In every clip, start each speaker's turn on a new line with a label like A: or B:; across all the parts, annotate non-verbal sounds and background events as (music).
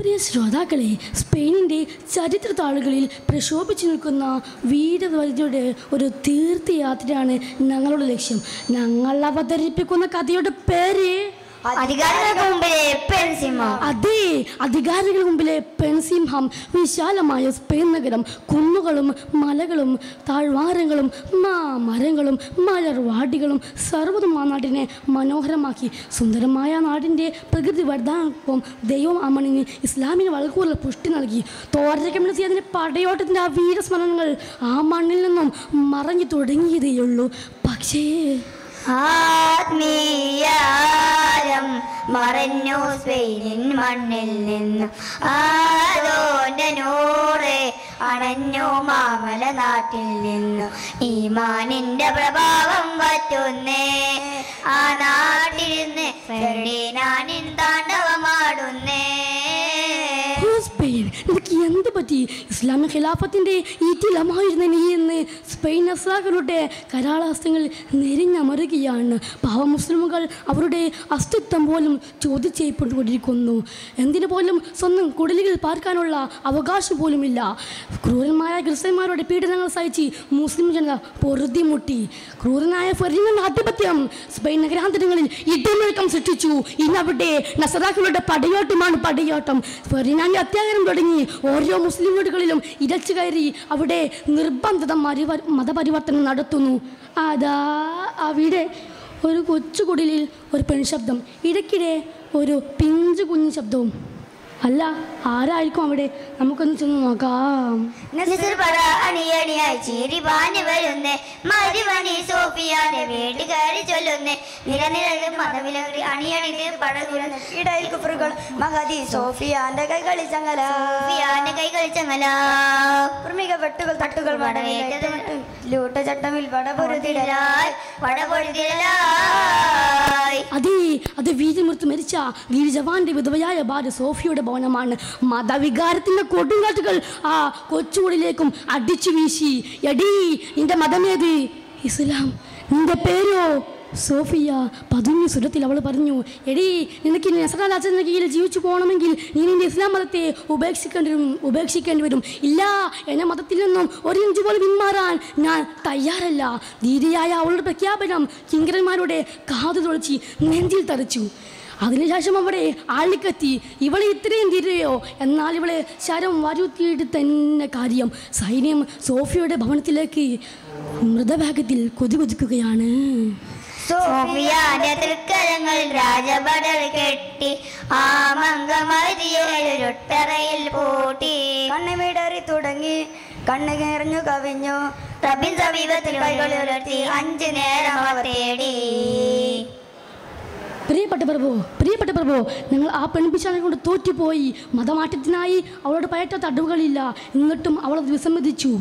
A: പ്രിയ ശ്രോതാക്കളെ സ്പെയിനിന്റെ ചരിത്ര താളുകളിൽ പ്രക്ഷോഭിച്ചു നിൽക്കുന്ന വീരവതിയുടെ ഒരു തീർത്ഥയാത്രയാണ് ഞങ്ങളുടെ ലക്ഷ്യം. ഞങ്ങൾ അവതരിപ്പിക്കുന്ന കഥയുടെ പേര്
B: അധികാരികൾക്ക് മുമ്പിലെ പെൺസിംഹം
A: അതെ അധികാരികളുടെ മുമ്പിലെ പെൺസിംഹം വിശാലമായ സ്പെയിൻ നഗരം കുന്നുകളും മലകളും താഴ്വാരങ്ങളും മരങ്ങളും മലർവാടികളും സർവതും ആ നാടിനെ മനോഹരമാക്കി. സുന്ദരമായ നാടിന്റെ പ്രകൃതി വർദ്ധാനൊപ്പം ദൈവം അമണിന് ഇസ്ലാമിന് വളരെ കൂടുതൽ പുഷ്ടി നൽകി. തോരക്കമിഴ്ത്തി അതിന്റെ പടയോട്ടത്തിന്റെ ആ വീരസ്മരണങ്ങൾ ആ മണ്ണിൽ നിന്നും മറഞ്ഞു തുടങ്ങിയതേയുള്ളൂ. പക്ഷേ
B: ആത്മീയാരം മറഞ്ഞു സ്പെയിനിൻ മണ്ണിൽ നിന്ന്. ആരോന്റെ നൂറ് അണഞ്ഞു മാമല നാട്ടിൽ നിന്ന്. ഈ മാനിന്റെ പ്രഭാവം പറ്റുന്നേ ആ നാട്ടിൽ നിന്ന് ഫെർഡിനാനിൻ താണ്ഡവമാടുന്നേ.
A: പറ്റി ഇസ്ലാമിക് ഖിലാഫത്തിന്റെ ഈറ്റിലമായിരുന്ന നീ എന്ന് സ്പെയിൻ അസ്ലാഖരുടെ കരാളാസ്ത്രങ്ങൾ നെരിഞ്ഞമറുകയാണ്. പാവ മുസ്ലിമുകൾ അവരുടെ അസ്തിത്വം പോലും ചോദ്യം ചെയ്യപ്പെട്ടുകൊണ്ടിരിക്കുന്നു എന്തിനു പോലും സ്വന്തം കുടലുകൾ പാർക്കാനുള്ള അവകാശം പോലുമില്ല. ക്രൂരന്മാരായ ക്രിസ്ത്യന്മാരുടെ പീഡനങ്ങൾ സഹിച്ച് മുസ്ലിം ജനത പൊറുതിമുട്ടി. ക്രൂരനായ ഫെറിങ്ങളുടെ ആധിപത്യം സ്പെയിൻ നഗരാന്തരങ്ങളിൽ ഇടമുഴക്കം സൃഷ്ടിച്ചു. ഇന്ന് അവിടെ നസറാക്കളുടെ പടയോട്ടമാണ് പടയോട്ടം. ഫെറിനാന്റെ അത്യാഗ്രഹം തുടങ്ങി ഓരോ മുസ്ലിം വീടുകളിലും ഇരച്ചു കയറി അവിടെ നിർബന്ധിത മരുവ മതപരിവർത്തനം നടത്തുന്നു. അതാ അവിടെ ഒരു കൊച്ചുകുടിലിൽ ഒരു പെൺശബ്ദം. ഇടയ്ക്കിടെ ഒരു പിഞ്ചു കുഞ്ഞു ശബ്ദവും അല്ല ആരായിരിക്കും അവിടെ? നമുക്കൊന്ന് ചെന്ന് നോക്കാം.
B: നസർ പട അണിയണിയായി ചീരി പാഞ്ഞു വരുന്നേ. മരുവണി സോഫിയാന്റെ വീട്ടിൽ കയറി ചൊല്ലുന്നേ. നിരനിരകൾ മതവിലകറി അണിയണിത് പടകുരുന്ന്
C: ഇടയിൽ കുഫറുകൾ മഹതി സോഫിയാന്റെ കൈകളി ചങ്ങല.
B: സോഫിയാന്റെ കൈ കളിച്ചങ്ങല
C: ഉർമിക വെട്ടുകൾ തട്ടുകൾ മടവേറ്റത് ലൂട്ട ചട്ടമിൽ പടപൊരുതിടലായി
B: പടപൊരുതിലായി
A: അതെ വീരമൃത്ത് മരിച്ച വീരജവാന്റെ വിധവയായ ഭാര്യ സോഫിയുടെ ഭവനമാണ്. മതവികാരത്തിന്റെ കൊടുങ്കാറ്റുകൾ ആ കൊച്ചുകൂടിലേക്കും അടിച്ചു വീശി. എടീ നിന്റെ മതമേത്? ഇസ്ലാം. നിന്റെ പേരോ? സോഫിയ പതുങ്ങിയ സ്വരത്തിൽ അവൾ പറഞ്ഞു എടീ നിനക്ക് അച്ഛന്റെ കീഴിൽ ജീവിച്ചു പോകണമെങ്കിൽ നീ നിന്റെ ഇസ്ലാം മതത്തെ ഉപേക്ഷിക്കേണ്ടി വരും ഉപേക്ഷിക്കേണ്ടി വരും. ഇല്ല എന്നെ മതത്തിൽ നിന്നും ഒരു ഇഞ്ച് പോലും പിന്മാറാൻ ഞാൻ തയ്യാറല്ല. ധീരയായ അവളുടെ പ്രഖ്യാപനം കിങ്കരന്മാരുടെ കാതു തുളച്ചി നെഞ്ചിൽ തറച്ചു. അതിനുശേഷം അവിടെ ആളിക്കത്തി ഇവളെ ഇത്രയും തിരയോ എന്നാൽ ഇവളെ ശരം വരുത്തിയിട്ട് തന്നെ കാര്യം. സൈന്യം സോഫിയയുടെ ഭവനത്തിലേക്ക് മൃതഭാഗത്തിൽ കൊതികൊതിക്കുകയാണ്.
B: സോഫിയാന്റെ തൃക്കരങ്ങൾ രാജഭടർ കെട്ടി ആ മംഗമതിയൊരൊട്ടറയിൽ പൂട്ടി.
C: കണ്ണുമിടറി തുടങ്ങി. കണ്ണു കയറിഞ്ഞു കവിഞ്ഞു.
B: റബിൻ സമീപത്തിൽ കൈകൾ അഞ്ചു നേരം അവർ തേടി.
A: പ്രിയപ്പെട്ട പ്രഭു പ്രിയപ്പെട്ട പ്രഭു നിങ്ങൾ ആ പെൺപിച്ചാനെ കൊണ്ട് തോറ്റുപോയി. മതമാറ്റത്തിനായി അവളോട് പയറ്റ തടവുകളില്ല. എന്നിട്ടും അവൾ അത് വിസമ്മതിച്ചു.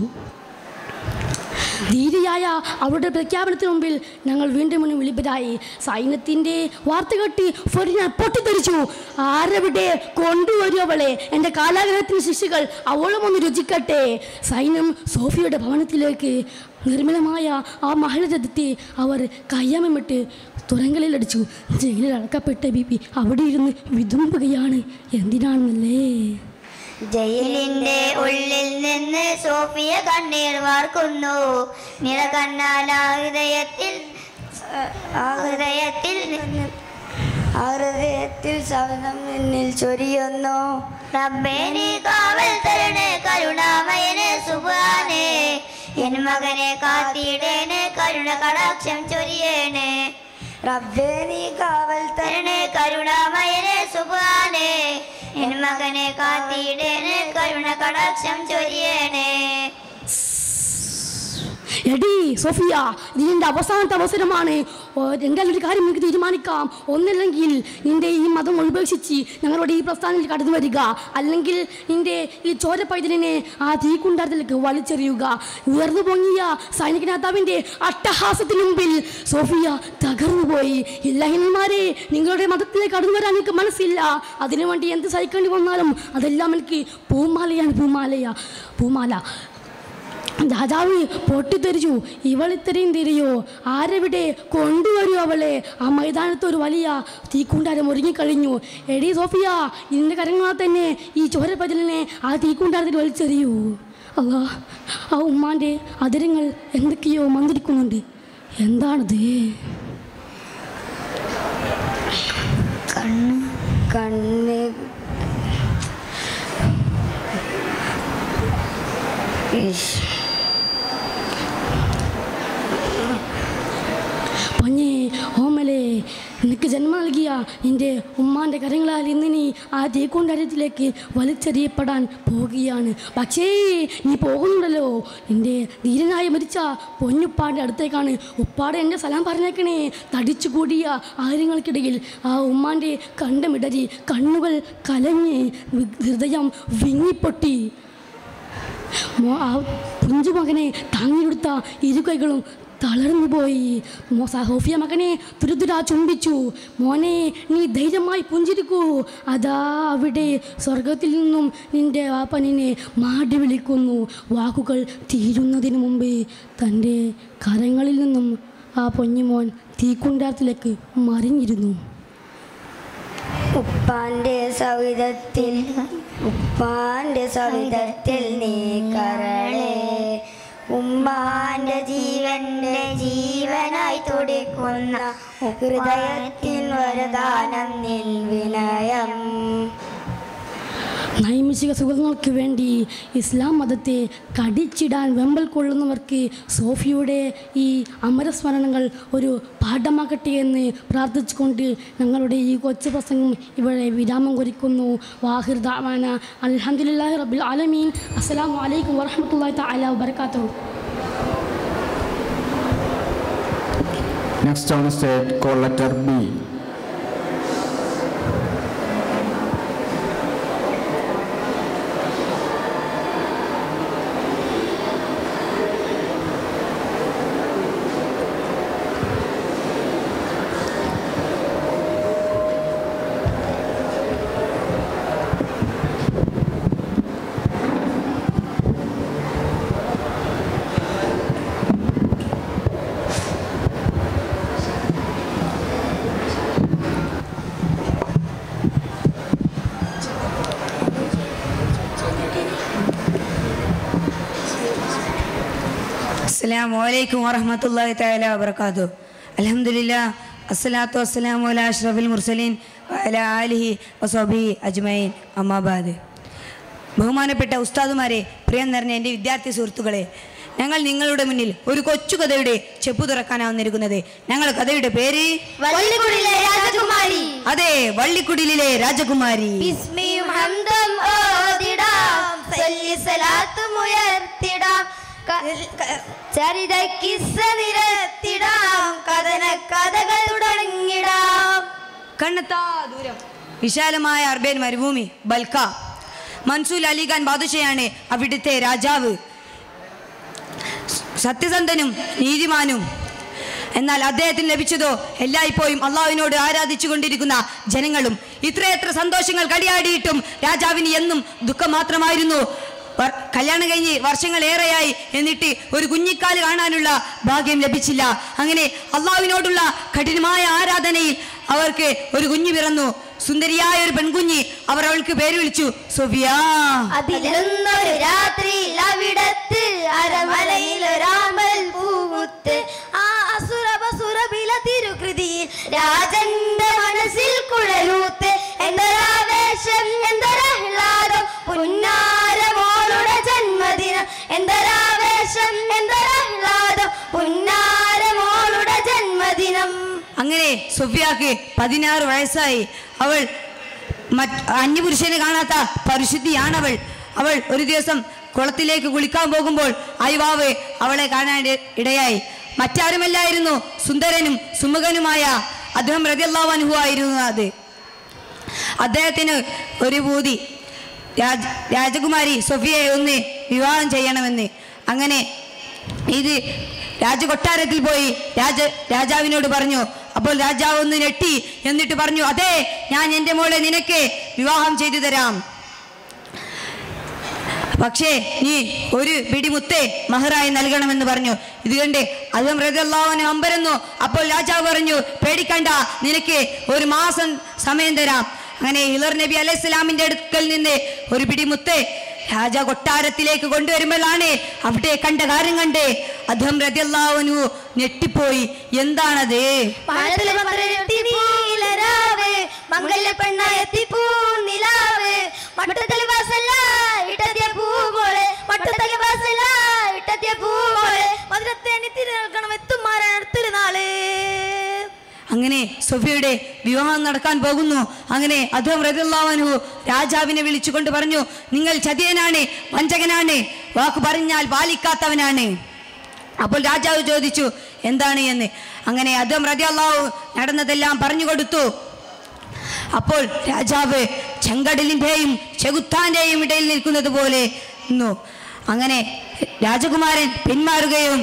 A: ധീരയായ അവരുടെ പ്രഖ്യാപനത്തിന് മുമ്പിൽ ഞങ്ങൾ വീണ്ടും മുന്നിൽ വിളിപ്പതായി. സൈന്യത്തിന്റെ വാർത്ത കെട്ടി ഫൊരിന പൊട്ടിത്തെറിച്ചു. ആരവിടെ കൊണ്ടുവരും അവളെ? എന്റെ കാലാഗ്രഹത്തിന് ശിശുക്കൾ അവളും ഒന്ന് രുചിക്കട്ടെ. സൈന്യം സോഫിയുടെ ഭവനത്തിലേക്ക് നിർമ്മലമായ ആ മഹലരഥത്തെ അവർ കയ്യാമമിട്ട് തുറങ്കലിലടിച്ചു ജയിലിൽ അടക്കപ്പെട്ട ബി പി അവിടെ ഇരുന്ന് വിതുമ്പുകയാണ്. എന്തിനാണെന്നല്ലേ?
B: ജയിലിന്റെ ഉള്ളിൽ നിന്ന് സോഫിയ കണ്ണീർ വാർക്കുന്നു. നിറകണ്ണാൽ ആ ഹൃദയത്തിൽ ആ ഹൃദയത്തിൽ
C: ആ ഹൃദയത്തിൽ ശബ്ദം എന്നിൽ ചൊരിയുന്നു.
B: റബ്ബേ നീ കാവൽ തരണേ കരുണാമയനെ സുബാനേ. എൻ മകനെ കാത്തിടേനെ കരുണ കടാക്ഷം ചൊരിയേണേ
C: റബ്ബേ നീ കാവൽ
B: തരണേ കരുണാമയനെ സുബാനെ. എൻ മകനെ കാത്തിടേനെ കരുണ കടാക്ഷം ചൊരിയേണേ.
A: എടി സോഫിയ നിന്റെ അവസാനത്തെ അവസരമാണ്. എന്തായാലും ഒരു കാര്യം നിങ്ങൾക്ക് തീരുമാനിക്കാം. ഒന്നില്ലെങ്കിൽ നിന്റെ ഈ മതം ഉപേക്ഷിച്ച് ഞങ്ങളുടെ ഈ പ്രസ്ഥാനത്തിൽ കടന്നു വരിക. അല്ലെങ്കിൽ നിന്റെ ഈ ചോര പൈതലിനെ ആ തീക്കുണ്ടാരത്തിലേക്ക് വലിച്ചെറിയുക. ഉയർന്നു പൊങ്ങിയ സൈനിക നേതാവിന്റെ അട്ടഹാസത്തിന് മുമ്പിൽ സോഫിയ തകർന്നുപോയി ഇല്ലഹിന്മാരെ നിങ്ങളുടെ മതത്തിലേക്ക് കടന്നു വരാൻ എനിക്ക് മനസ്സില്ല. അതിനുവേണ്ടി എന്ത് സഹിക്കേണ്ടി വന്നാലും അതെല്ലാം എനിക്ക് പൂമാലയാണ് പൂമാലയ പൂമാല രാജാവ് പൊട്ടിത്തെറിച്ചു. ഇവൾ തിരിയോ? ആരെവിടെ കൊണ്ടുവരൂ അവളെ? ആ മൈതാനത്ത് ഒരു വലിയ തീക്കുണ്ടാരം ഒരുങ്ങിക്കഴിഞ്ഞു എടി സോഫിയ ഇതിന്റെ കരങ്ങളാൽ തന്നെ ഈ ചോരപ്പതിലിനെ ആ തീക്കുണ്ടാരത്തിൽ വലിച്ചെറിയൂ. അല്ലാ ആ ഉമ്മാന്റെ അതിരങ്ങൾ എന്തൊക്കെയോ മന്ത്രിക്കുന്നുണ്ട്. എന്താണത്?
C: കണ്ണ്.
A: പൊഞ്ഞേ ഓമലേ നിനക്ക് ജന്മം നൽകിയ നിന്റെ ഉമ്മാന്റെ കരങ്ങളാൽ ഇന്ന് നീ ആ തീക്കൊണ്ടരത്തിലേക്ക് വലിച്ചെറിയപ്പെടാൻ പോവുകയാണ് പക്ഷേ നീ പോകുന്നുണ്ടല്ലോ. നിന്റെ ധീരനായി മരിച്ച പൊന്നുപ്പാടിന്റെ അടുത്തേക്കാണ് ഉപ്പാട് എന്റെ സ്ഥലം പറഞ്ഞേക്കണേ. തടിച്ചു കൂടിയ ആയിരങ്ങൾക്കിടയിൽ ആ ഉമ്മാന്റെ കണ്ടമിടരി കണ്ണുകൾ കലഞ്ഞ് ഹൃദയം വിങ്ങിപ്പൊട്ടി. ആ കുഞ്ചു മകനെ താങ്ങിയെടുത്ത ഇരുകൈകളും തളർന്നു പോയി. മോ സഹോഫിയ മകനെ തുരുതുരാ ചുംബിച്ചു. മോനെ നീ ധൈര്യമായി പുഞ്ചിരിക്കൂ. അതാ അവിടെ സ്വർഗത്തിൽ നിന്നും നിന്റെ വാപ്പനെ മാടി വിളിക്കുന്നു. വാക്കുകൾ തീരുന്നതിന് മുമ്പേ തന്റെ കരങ്ങളിൽ നിന്നും ആ പൊഞ്ഞുമോൻ തീക്കുണ്ടാരത്തിലേക്ക് മറിഞ്ഞിരുന്നു.
C: ഉപ്പാന്റെ സവിധത്തിൽ ഉപ്പാന്റെ സവിധത്തിൽ നീ കരളെ. ഉമ്മാന്റെ ജീവന്റെ ജീവനായി തുടിക്കുന്ന ഹൃദയത്തിൽ വരദാനം നിൽ വിനയം
A: നൈമിഷിക സുഖങ്ങൾക്ക് വേണ്ടി ഇസ്ലാം മതത്തെ കടിച്ചിടാൻ വെമ്പൽ കൊള്ളുന്നവർക്ക് സോഫിയുടെ ഈ അമരസ്മരണങ്ങൾ ഒരു പാഠമാകട്ടെ എന്ന് പ്രാർത്ഥിച്ചുകൊണ്ട് ഞങ്ങളുടെ ഈ കൊച്ചു പ്രസംഗം ഇവിടെ വിരാമം കുറിക്കുന്നു. വാഹിർ ദാവാന. റബിൾ ആലമീൻ. അസ്സാം വലൈക്കും വറഹമത്തല്ലാ താല വബർക്കാത്തു
D: Next on stage, call letter B.
E: അലൈക്കും വറഹ്മത്തുള്ളാഹി തആല വബറകാതു അൽഹംദുലില്ലാ അസ്സലാത്തു വസ്സലാമു അലാ അഷ്റഫുൽ മുർസലീൻ വഅലാ അലിഹി വസോബി അജ്മഈൻ അമ്മാബാദ് ബഹുമാനപ്പെട്ട ഉസ്താദുമാരെ പ്രിയം നിറഞ്ഞ എന്റെ വിദ്യാർത്ഥി സുഹൃത്തുക്കളെ ഞങ്ങൾ നിങ്ങളുടെ മുന്നിൽ ഒരു കൊച്ചു കഥയുടെ ചെപ്പു തുറക്കാനാവുന്നിരിക്കുന്നത്. ഞങ്ങൾ കഥയുടെ പേര്? അതെ വള്ളിക്കുടിലെ രാജകുമാരി.
F: ബിസ്മിയും
E: ദൂരം. വിശാലമായ അർബേൻ മരുഭൂമി ബൽക്ക മൻസൂൽ അലിഖാൻ ബാദുഷയാണ് അവിടുത്തെ രാജാവ്. സത്യസന്ധനും നീതിമാനും. എന്നാൽ അദ്ദേഹത്തിന് ലഭിച്ചതോ എല്ലായ്പ്പോഴും അള്ളാഹുവിനോട് ആരാധിച്ചു കൊണ്ടിരിക്കുന്ന ജനങ്ങളും ഇത്രയെത്ര സന്തോഷങ്ങൾ കളിയാടിയിട്ടും രാജാവിന് എന്നും ദുഃഖം മാത്രമായിരുന്നു. കല്യാണം കഴിഞ്ഞ് വർഷങ്ങൾ ഏറെയായി എന്നിട്ട് ഒരു കുഞ്ഞിക്കാൽ കാണാനുള്ള ഭാഗ്യം ലഭിച്ചില്ല. അങ്ങനെ അള്ളാവിനോടുള്ള കഠിനമായ ആരാധനയിൽ അവർക്ക് ഒരു കുഞ്ഞു പിറന്നു. സുന്ദരിയായ ഒരു പെൺകുഞ്ഞി അവർ അവൾക്ക് പേര് വിളിച്ചു സുഫിയ.
F: രാജന്റെ
E: അങ്ങനെ സുഫിയാക്ക് പതിനാറ് വയസ്സായി. അവൾ മറ്റ് അന്യപുരുഷനെ കാണാത്ത പരിശുദ്ധിയാണവൾ. അവൾ ഒരു ദിവസം കുളത്തിലേക്ക് കുളിക്കാൻ പോകുമ്പോൾ അയ്വാവ് അവളെ കാണാൻ ഇടയായി. മറ്റാരുമല്ലായിരുന്നു സുന്ദരനും സുമുഖനുമായ അദ്ദേഹം റതിയല്ലാവനുഹു ആയിരുന്നു അത്. അദ്ദേഹത്തിന് ഒരു ഭൂതി. രാജ രാജകുമാരി സൊഫിയെ ഒന്ന് വിവാഹം ചെയ്യണമെന്ന്. അങ്ങനെ ഇത് രാജകൊട്ടാരത്തിൽ പോയി രാജ രാജാവിനോട് പറഞ്ഞു അപ്പോൾ രാജാവ് ഒന്ന് ഞെട്ടി എന്നിട്ട് പറഞ്ഞു അതെ ഞാൻ എന്റെ മോളെ നിനക്ക് വിവാഹം ചെയ്തു തരാം. പക്ഷേ നീ ഒരു പിടിമുത്തേ മഹറായി നൽകണമെന്ന് പറഞ്ഞു. ഇത് കണ്ട് അതും റളിയല്ലാഹുവിന് അമ്പരന്നു. അപ്പോൾ രാജാവ് പറഞ്ഞു പേടിക്കണ്ട നിനക്ക് ഒരു മാസം സമയം തരാം. അങ്ങനെ ഇളർ നബി അലൈഹി സ്വലാമിന്റെ അടുക്കൽ നിന്ന് ഒരു പിടിമുത്തേ രാജ കൊട്ടാരത്തിലേക്ക് കൊണ്ടുവരുമ്പോഴാണ് അവിടെ കണ്ട കാര്യം കണ്ടേ. അദ്ദേഹം രതിയല്ലാവനു ഞെട്ടിപ്പോയി. എന്താണത്?
F: മംഗല്യ പെണ്ണ എത്തിപ്പൂ നിലാവ്. വാസല്ല
E: അങ്ങനെ സൊഫിയുടെ വിവാഹം നടക്കാൻ പോകുന്നു. അങ്ങനെ അദ്ദേഹം റതിയല്ലാവനു രാജാവിനെ വിളിച്ചുകൊണ്ട് പറഞ്ഞു നിങ്ങൾ ചതിയനാണ് വഞ്ചകനാണ് വാക്ക് പറഞ്ഞാൽ പാലിക്കാത്തവനാണ്. അപ്പോൾ രാജാവ് ചോദിച്ചു എന്താണ് എന്ന്? അങ്ങനെ അദ്ദേഹം റതിയല്ലാവു നടന്നതെല്ലാം പറഞ്ഞു കൊടുത്തു. അപ്പോൾ രാജാവ് ചെങ്കടലിന്റെയും ചെകുത്താന്റെയും ഇടയിൽ നിൽക്കുന്നത് പോലെ അങ്ങനെ രാജകുമാരൻ പിന്മാറുകയും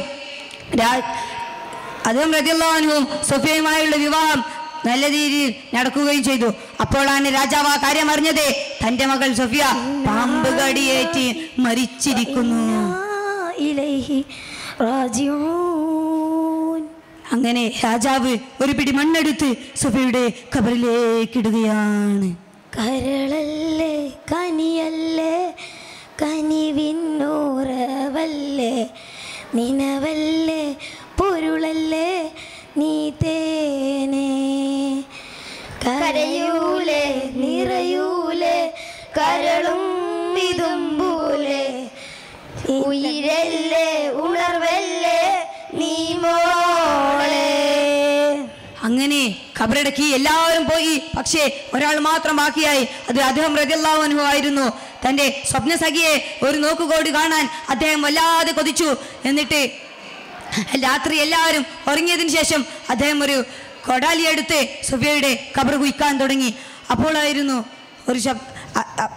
E: അദ്ദേഹം റതിയുള്ളവനും സൊഫിയയുമായുള്ള വിവാഹം നല്ല രീതിയിൽ നടക്കുകയും ചെയ്തു. അപ്പോഴാണ് രാജാവ് ആ കാര്യം അറിഞ്ഞത്. തന്റെ മകൾ സഫിയ പാമ്പ് കടിയേറ്റ് മരിച്ചിരിക്കുന്നു. അങ്ങനെ രാജാവ് ഒരു പിടി മണ്ണെടുത്ത് സഫിയുടെ ഖബറിലേക്ക് ഇടുകയാണ്.
F: കരളല്ലേ കനിയല്ലേ കനിവിന്നൂറവല്ലേ നിനവല്ലേ പൊരുളല്ലേ നീ തേനേ? കരയൂലേ നിറയൂലേ കരളും വിതുമ്പൂലേ? ഉയരല്ലേ ഉണർവല്ലേ നീ മോളെ?
E: അങ്ങനെ ഖബറടക്കി എല്ലാവരും പോയി. പക്ഷേ ഒരാൾ മാത്രം ബാക്കിയായി. അത് അദ്ദേഹം റജല്ലാവനു ആയിരുന്നു. തന്റെ സ്വപ്നസഖിയെ ഒരു നോക്കുകോടി കാണാൻ അദ്ദേഹം വല്ലാതെ കൊതിച്ചു. എന്നിട്ട് (laughs) രാത്രി എല്ലാവരും ഉറങ്ങിയതിന് ശേഷം അദ്ദേഹം ഒരു കൊടാലി എടുത്ത് സൊഫിയയുടെ കബർ കുയിക്കാൻ തുടങ്ങി. അപ്പോഴായിരുന്നു ഒരു ശബ് അ-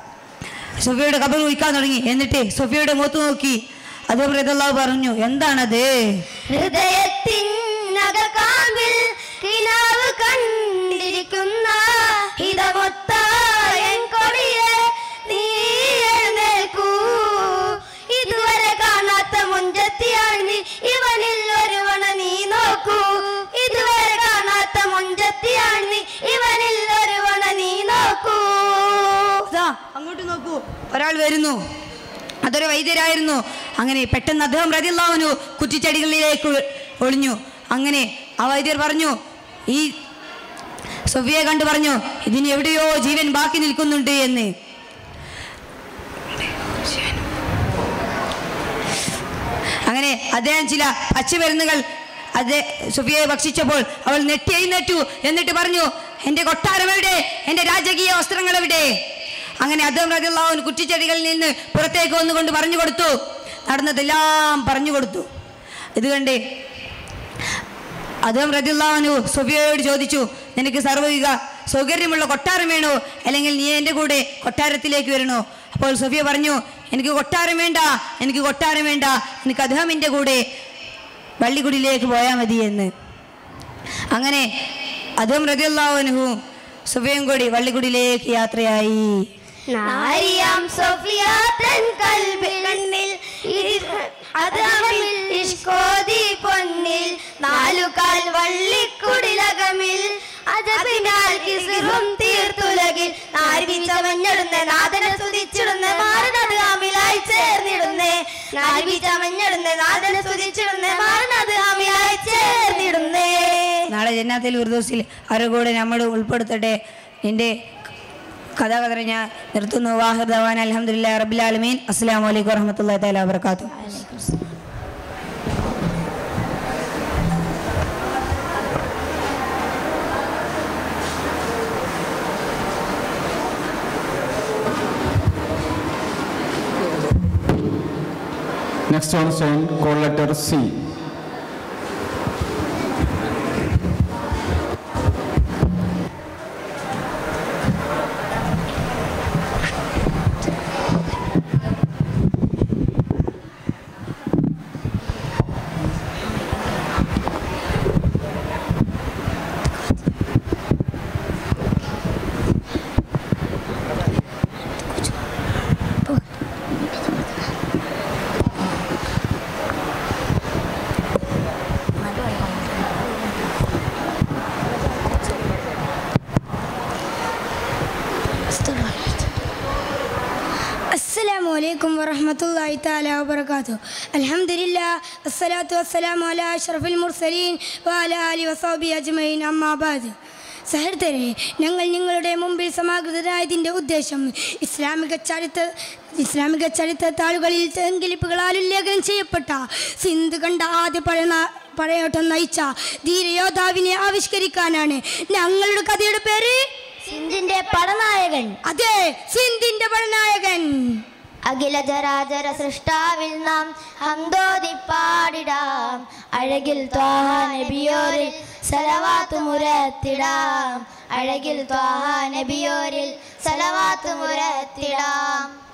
E: കബർ കുയിക്കാൻ തുടങ്ങി. എന്നിട്ട് സൊഫിയയുടെ മുഖത്ത് നോക്കി. അതേപോലെ റതിയല്ലാവ് പറഞ്ഞു എന്താണത്?
F: കിനാവ് കണ്ടിരിക്കുന്ന നീ ഇവനിൽ ഒരുവണ നീ നോക്കൂ. ഇതുവരെ കാണാത്ത മുഞ്ചത്തിയാണ് നീ ഇവനിൽ ഒരുവണ നീ നോക്കൂ.
E: അങ്ങോട്ട് നോക്കൂ. ഒരാൾ വരുന്നു. അതൊരു വൈദ്യരായിരുന്നു. അങ്ങനെ പെട്ടെന്ന് അദ്ദേഹം പ്രതിയുള്ളവനു കുറ്റിച്ചെടികളിലേക്ക് ഒളിഞ്ഞു. അങ്ങനെ ആ വൈദ്യർ പറഞ്ഞു ഈ സൊഫിയെ കണ്ടു പറഞ്ഞു ഇതിന് എവിടെയോ ജീവൻ ബാക്കി നിൽക്കുന്നുണ്ട് എന്ന്. അങ്ങനെ അദ്ദേഹം ചില പച്ചമരുന്നുകൾ അതേ സുഫിയെ ഭക്ഷിച്ചപ്പോൾ അവൾ നെട്ടി എഴുന്നേറ്റു എന്നിട്ട് പറഞ്ഞു എന്റെ കൊട്ടാരം എവിടെ? എന്റെ രാജകീയ വസ്ത്രങ്ങൾ എവിടെ? അങ്ങനെ അദ്ദേഹം റതിയുള്ളവൻ കുറ്റിച്ചെടികളിൽ നിന്ന് പുറത്തേക്ക് വന്നുകൊണ്ട് പറഞ്ഞു കൊടുത്തു. നടന്നതെല്ലാം പറഞ്ഞു കൊടുത്തു. ഇത് കണ്ട് അദ്ദേഹം റതിയുള്ളവനു സുഫിയയോട് ചോദിച്ചു നിനക്ക് സർവീക സൗകര്യമുള്ള കൊട്ടാരം വേണോ? അല്ലെങ്കിൽ നീ എന്റെ കൂടെ കൊട്ടാരത്തിലേക്ക് വരണോ? അപ്പോൾ സുഫിയ പറഞ്ഞു എനിക്ക് കൊട്ടാരം വേണ്ട എനിക്ക് കൊട്ടാരം വേണ്ട എനിക്ക് അദ്ദേഹമിന്റെ കൂടെ പള്ളിക്കുടിയിലേക്ക് പോയാൽ മതി എന്ന്. അങ്ങനെ അദ്ദേഹം റതിയുള്ളവനുവും സുഫിയും കൂടി പള്ളിക്കുടിയിലേക്ക് യാത്രയായി.
F: നാരിയാം സോഫിയ തൻ കൽബിൽ പൊന്നിൽ നാലുകാൽ വള്ളിക്കുടിലകമിൽ.
E: നാളെ ജന്നാത്തിൽ ഉർദോസിൽ അവരുടെ കൂടെ നമ്മൾ ഉൾപ്പെടുത്തട്ടെ. എന്റെ കഥാകഥ ഞാൻ നിർത്തുന്നു. വാഹിർ അലഹമുല്ല റബിലാലമീൻ അസ്സാം വലൈക്കും വറഹമത്തല്ലാ തല വാബർക്കാത്തു
D: Next one song call letter C.
G: വറഹമത്തല്ലാഹി താല വബർക്കാത്തു അലഹമില്ല അസ്സലാത്തു വസ്സലാം അല അഷ്റഫിൽ മുർസലീൻ വാല അലി വസോബി അജ്മൈൻ അമ്മാബാദ് സഹൃദരെ ഞങ്ങൾ നിങ്ങളുടെ മുമ്പിൽ സമാകൃതരായതിന്റെ ഉദ്ദേശം ഇസ്ലാമിക ചരിത്ര ഇസ്ലാമിക ചരിത്ര താളുകളിൽ ചെങ്കിലിപ്പുകളാൽ ഉല്ലേഖനം ചെയ്യപ്പെട്ട സിന്ധു കണ്ട ആദ്യ പഴന പഴയോട്ടം നയിച്ച ധീരയോധാവിനെ ആവിഷ്കരിക്കാനാണ് ഞങ്ങളുടെ കഥയുടെ പേര്?
F: സിന്ധിന്റെ പടനായകൻ.
G: അതെ സിന്ധിന്റെ പടനായകൻ.
F: അഖില ജരാചര സൃഷ്ടാവിൽ നാം ഹന്തോതി പാടിടാം. അഴകിൽ ത്വാഹ നബിയോരിൽ സലവാത്ത് മുരത്തിടാം. അഴകിൽ ത്വാഹ നബിയോരിൽ സലവാത്ത് മുരത്തിടാം.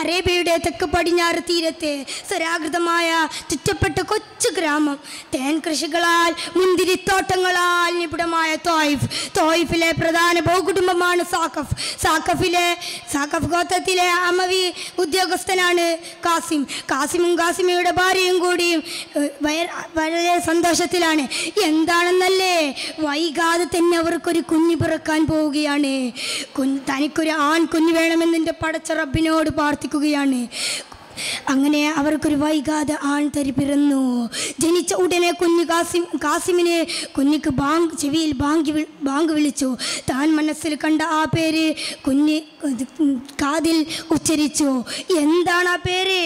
G: അറേബ്യയുടെ തെക്ക് പടിഞ്ഞാറ് തീരത്തെ സ്വരാകൃതമായ ചുറ്റപ്പെട്ട കൊച്ചു ഗ്രാമം. തേൻ കൃഷികളാൽ മുന്തിരിത്തോട്ടങ്ങളാൽ നിപുടമായ തോയിഫ്. തോയിഫിലെ പ്രധാന ബഹുകുടുംബമാണ് സാഖഫ്. സാഖഫിലെ സാഖഫ് ഗോത്രത്തിലെ അമവി ഉദ്യോഗസ്ഥനാണ് കാസിം. കാസിമും കാസിമയുടെ ഭാര്യയും കൂടിയും വളരെ സന്തോഷത്തിലാണ്. എന്താണെന്നല്ലേ? വൈകാതെ തന്നെ അവർക്കൊരു കുഞ്ഞ് പിറക്കാൻ പോവുകയാണ്. കുഞ്ഞ് തനിക്കൊരു ആൺ കുഞ്ഞ് വേണമെന്നെന്റെ പടച്ച റബ്ബിനോട് പ്രാർത്ഥിക്കുകയാണ്. അങ്ങനെ അവർക്കൊരു വൈകാതെ ആൺ തരി പിറന്നു. ജനിച്ച ഉടനെ കുഞ്ഞു കാസിം കാസിമിനെ കുഞ്ഞിക്ക് ബാങ്ക് ചെവിയിൽ ബാങ്ക് ബാങ്ക് വിളിച്ചു. താൻ മനസ്സിൽ കണ്ട ആ പേര് കുഞ്ഞ് കാതിൽ ഉച്ചരിച്ചു. എന്താണ് ആ പേര്?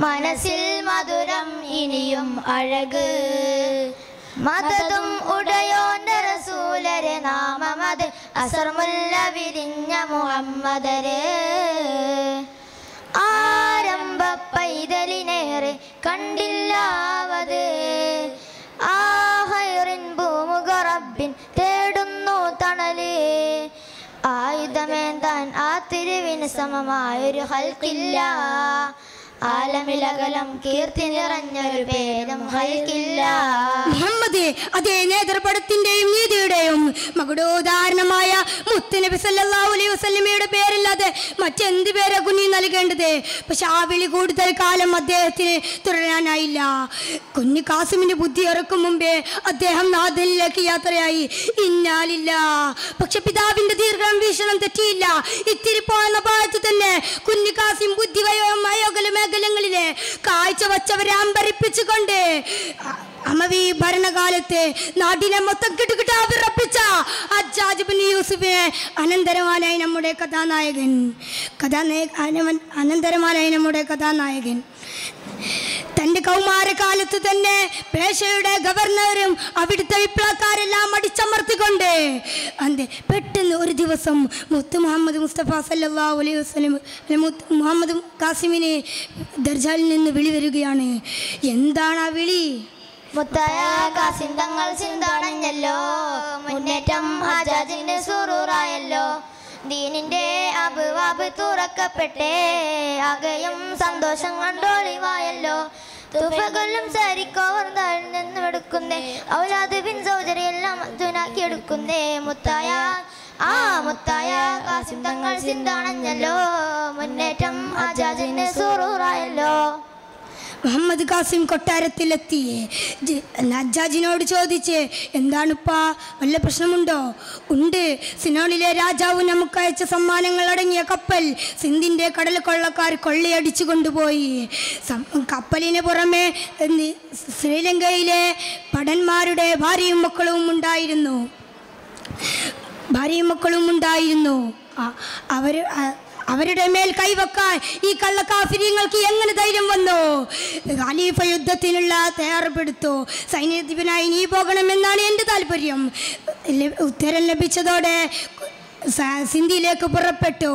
F: മനസ്സിൽ മധുരം ഇനിയും അഴക്. മതതും ഉടയോന്റെ റസൂലരെ നാമമത് അസർമുല്ല വിരിഞ്ഞ മുഹമ്മദരെ. ആരംഭ പൈതലിനേറെ കണ്ടില്ലാവത്. ആഹൈറിൻ ഭൂമുഖറബിൻ തേടുന്നു തണൽ. ആയുധമേന്താൻ ആ തിരുവിന് സമമായൊരു ഹൽക്കില്ല. ആലമിലകലം കീർത്തി നിറഞ്ഞൊരു ഹൽക്കില്ല
G: നീതിയുടെയും സല്ലല്ലാഹു അലൈഹി വസല്ലമയുടെ പേരല്ലാതെ മറ്റെന്ത് പേരാ കുഞ്ഞി നൽകേണ്ടത്? പക്ഷെ ആ വിളി കൂടുതൽ കാലം അദ്ദേഹത്തിന് തുടരാനായില്ല. കുഞ്ഞു കാസിമിന്റെ ബുദ്ധി ഇറക്കും മുമ്പേ അദ്ദേഹം നാദനിലേക്ക് യാത്രയായി. ഇന്നാലില്ല. പക്ഷെ പിതാവിന്റെ ദീർഘം വീക്ഷണം തെറ്റിയില്ല. ഇത്തിരി പോയെന്ന ഭാഗത്ത് തന്നെ കുഞ്ഞു കാസിം ബുദ്ധി മേഖലകളിലെ കാഴ്ച വച്ചവരെ അമ്പരിപ്പിച്ചുകൊണ്ട് അമവി ഭരണകാലത്ത് നാടിനെ മൊത്തം കിട്ടുകിട്ടാ വിറപ്പിച്ച അജാജുബിൻ യൂസുഫിനെ അനന്തരമാനായി നമ്മുടെ കഥാനായകൻ കഥാനായ അനവൻ- അനന്തരമാനായി നമ്മുടെ കഥാനായകൻ. തന്റെ കൗമാരകാലത്ത് തന്നെ പേശയുടെ ഗവർണറും അവിടുത്തെ വിപ്ലവക്കാരെല്ലാം അടിച്ചമർത്തിക്കൊണ്ട് അതെ പെട്ടെന്ന് ഒരു ദിവസം മുത്ത് മുഹമ്മദ് മുസ്തഫ സല്ലാ അലൈഹി വസ്ലം മുത്ത് മുഹമ്മദ് കാസിമിനെ ദർജാലിൽ നിന്ന് വിളി വരികയാണ്. എന്താണ് ആ വിളി?
F: മുത്തായ കാസിന്തങ്ങൾ ചിന്തണഞ്ഞല്ലോ. മുന്നേറ്റം ആജാദിന്റെ സുറൂറായല്ലോ. ദീനിന്റെ അബുവാബ് തുറക്കപ്പെട്ടേ. ആകെയും സന്തോഷം കണ്ടോളിവായല്ലോ. തുഫകളും സരിക്കോവർ നിന്ന് എടുക്കുന്നേ. ഔലാദ് ബിൻ സൗജരി എല്ലാം എടുക്കുന്നേ മുത്തായ ആ മുത്തായ കാസിം തങ്ങൾ ചിന്തണഞ്ഞല്ലോ. മുന്നേറ്റം ഹജാജിന് സുറൂറായല്ലോ.
G: മുഹമ്മദ് കാസിം കൊട്ടാരത്തിലെത്തി ജ- നജ്ജാജിനോട് ചോദിച്ച് എന്താണിപ്പാ വല്ല പ്രശ്നമുണ്ടോ? ഉണ്ട്. സിനോളിലെ രാജാവ് നമുക്ക് അയച്ച സമ്മാനങ്ങൾ അടങ്ങിയ കപ്പൽ സിന്ധിന്റെ കടൽ കൊള്ളക്കാർ കൊള്ളയടിച്ചു കൊണ്ടുപോയി. കപ്പലിന് പുറമെ ശ്രീലങ്കയിലെ ഭടന്മാരുടെ ഭാര്യയും മക്കളും ഉണ്ടായിരുന്നു. ഭാര്യയും മക്കളും ഉണ്ടായിരുന്നു. അവർ അവരുടെ മേൽ കൈവക്കാൻ ഈ കള്ളക്കാഫര്യങ്ങൾക്ക് എങ്ങനെ ധൈര്യം വന്നു? ഖലീഫ യുദ്ധത്തിനുള്ള തയ്യാറെടുത്തു സൈന്യത്തിനായി നീ പോകണമെന്നാണ് എന്റെ താല്പര്യം. ഉത്തരം ലഭിച്ചതോടെ സിന്ധിയിലേക്ക് പുറപ്പെട്ടു.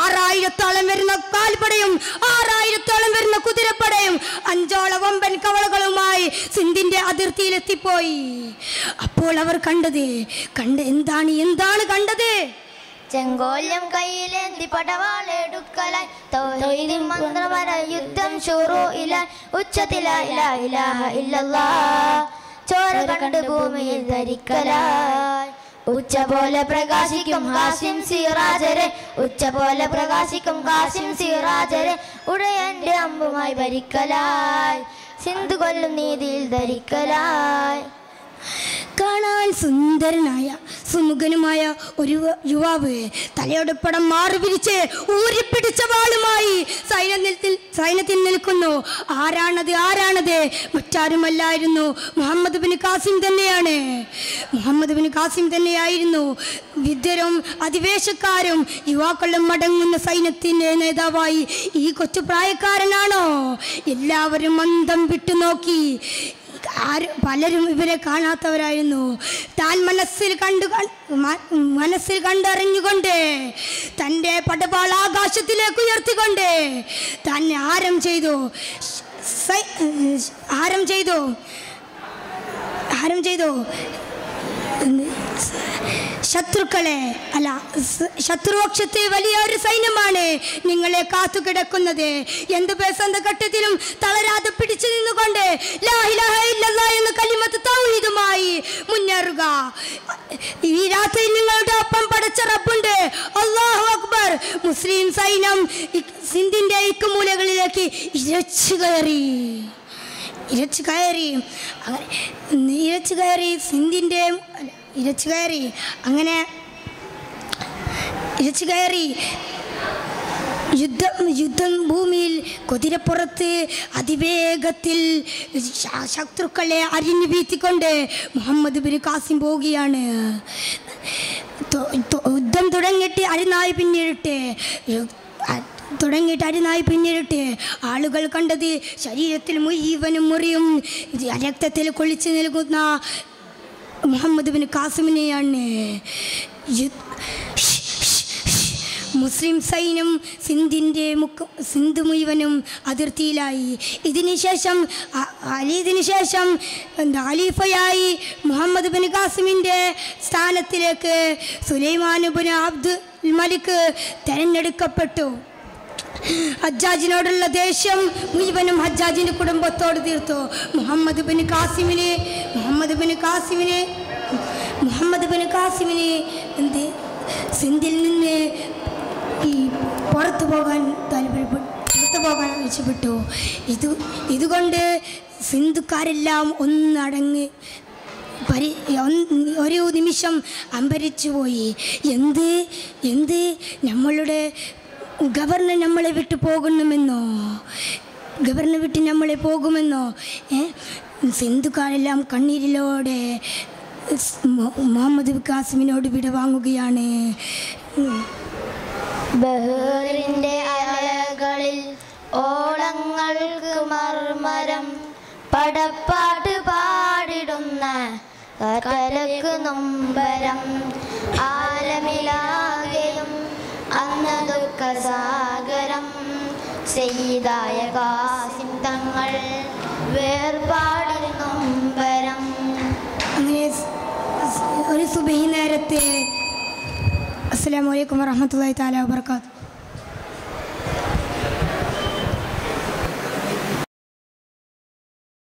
G: ആറായിരത്തോളം വരുന്ന കാൽപ്പടയും ആറായിരത്തോളം വരുന്ന കുതിരപ്പടയും അഞ്ചോള വമ്പൻ കവളകളുമായി സിന്ധിന്റെ അതിർത്തിയിലെത്തിപ്പോയി അപ്പോൾ അവർ കണ്ടത് കണ്ട് എന്താണ് എന്താണ് കണ്ടത്?
F: ചെങ്കോല്യം കയ്യിലേന്തി പടവാളെടുക്കലായി തൊയ്തിൻ മന്ത്രവര യുദ്ധം ഷുറു ഇല. ഉച്ചത്തില ഇല ഇലാഹ ഇല്ലല്ലാ. ചോര കണ്ട് ഭൂമിയിൽ ധരിക്കലായി. ഉച്ച പോലെ പ്രകാശിക്കും കാശിം സിറാജരെ. ഉച്ച പോലെ പ്രകാശിക്കും കാശിം സിറാജരെ. ഉടയന്റെ അമ്പുമായി ഭരിക്കലായി. സിന്ധു കൊല്ലും നീതിയിൽ ധരിക്കലായി.
G: കാണാൻ സുന്ദരനായ സുമുഖനുമായ ഒരു യുവാവ് തലയോടപ്പടം മാറി പിരിച്ച് ഊരിപ്പിടിച്ച വാളുമായി സൈന്യത്തിൽ സൈന്യത്തിൽ നിൽക്കുന്നു. ആരാണത്? ആരാണത്? മറ്റാരുമല്ലായിരുന്നു. മുഹമ്മദ് ബിൻ കാസിം തന്നെയാണ്. മുഹമ്മദ് ബിൻ കാസിം തന്നെയായിരുന്നു. വിദ്യരും അധിവേശക്കാരും യുവാക്കളും മടങ്ങുന്ന സൈന്യത്തിന്റെ നേതാവായി ഈ കൊച്ചു പ്രായക്കാരനാണോ? എല്ലാവരും മന്ദം വിട്ടു നോക്കി ആര് പലരും ഇവരെ കാണാത്തവരായിരുന്നു. താൻ മനസ്സിൽ കണ്ടു മനസ്സിൽ കണ്ടറിഞ്ഞുകൊണ്ട് തന്റെ പടപാൾ ആകാശത്തിലേക്ക് ഉയർത്തിക്കൊണ്ട് തന്നെ ആരം ചെയ്തു. ആരം ചെയ്തു. ആരം ചെയ്തു. ശത്രുക്കളെ അല്ല ശത്രുപക്ഷത്തെ വലിയൊരു സൈന്യമാണ് നിങ്ങളെ കാത്തു കിടക്കുന്നത് എന്ത് പേസന്ത ഘട്ടത്തിലും തളരാതെ പിടിച്ചു നിന്നുകൊണ്ട് എന്ന് കലിമത്ത് തൗഹീദുമായി മുന്നേറുക. ഈ രാത്രി നിങ്ങളുടെ ഒപ്പം പടച്ച റബ്ബുണ്ട്. അള്ളാഹു അക്ബർ. മുസ്ലിം സൈന്യം സിന്ധിന്റെ ഇക്കുമൂലകളിലേക്ക് ഇരച്ചു കയറി. ഇരച്ചു കയറി. അങ്ങനെ ഇരച്ചു കയറി സിന്ധിന്റെ ഇരച്ചു കയറി. അങ്ങനെ ഇരച്ചു കയറി. യുദ്ധം യുദ്ധം ഭൂമിയിൽ കുതിരപ്പുറത്ത് അതിവേഗത്തിൽ ശത്രുക്കളെ അരിഞ്ഞു വീഴ്ത്തിക്കൊണ്ട് മുഹമ്മദ് ബിൻ കാസിം പോവുകയാണ്. യുദ്ധം തുടങ്ങിയിട്ട് അരിനായി പിന്നിട്ട് തുടങ്ങിയിട്ട് അരിനായി പിന്നിട്ട് ആളുകൾ കണ്ടത് ശരീരത്തിൽ മുഴുവനും മുറിയും രക്തത്തിൽ കൊളിച്ചു നിൽക്കുന്ന മുഹമ്മദ് ബിൻ കാസിമിനെയാണ് മുസ്ലിം സൈന്യം സിന്ധിന്റെ മുക്ക് സിന്ധു മുഴുവനും അതിർത്തിയിലായി. ഇതിനുശേഷം അ- അലി ഇതിന് ശേഷം എന്താ ഖലീഫയായി മുഹമ്മദ് ബിൻ കാസിമിന്റെ സ്ഥാനത്തിലേക്ക് സുലൈമാൻ ബിൻ അബ്ദുൽ മലിക് തെരഞ്ഞെടുക്കപ്പെട്ടു. ഹജ്ജാജിനോടുള്ള ദേഷ്യം മുഴുവനും ഹജ്ജാജിന്റെ കുടുംബത്തോട് തീർത്തു. മുഹമ്മദ് ബിൻ കാസിമിനെ മുഹമ്മദ് ബിൻ കാസിമിനെ മുഹമ്മദ് ബിൻ കാസിമിനെ എന്ത്? സിന്ധിൽ നിന്ന് ഈ പുറത്തു പോകാൻ താല്പര്യപ്പെട്ടു പുറത്തു പോകാൻ ആവശ്യപ്പെട്ടു. ഇത് ഇതുകൊണ്ട് സിന്ധുക്കാരെല്ലാം ഒന്നടങ്ങ് പരി ഒരു നിമിഷം അമ്പരിച്ചു പോയി എന്ത്? എന്ത്? നമ്മളുടെ ഗവർണർ നമ്മളെ വിട്ടു പോകുന്നുമെന്നോ? ഗവർണർ വിട്ട് നമ്മളെ പോകുമെന്നോ? സിന്ധുക്കാരെല്ലാം കണ്ണീരിലോടെ മുഹമ്മദ് കാസിമിനോട് വിട വാങ്ങുകയാണ്.
F: ബഹറിന്റെ അലകളിൽ ഓളങ്ങൾക്ക് മർമരം പടപ്പാട്ട് പാടിടുന്ന കരക്ക് നൊമ്പരം. ദുഃഖസാഗരം ചെയ്തായ കാസിം തങ്ങൾ വേർപാടിൽ നൊമ്പരം
G: അങ്ങനെ ഒരു സുബഹി നേരത്തെ അസ്സാം അലൈക്കും വറഹ്മത്തുള്ളാഹി താല വബറകാതുഹു.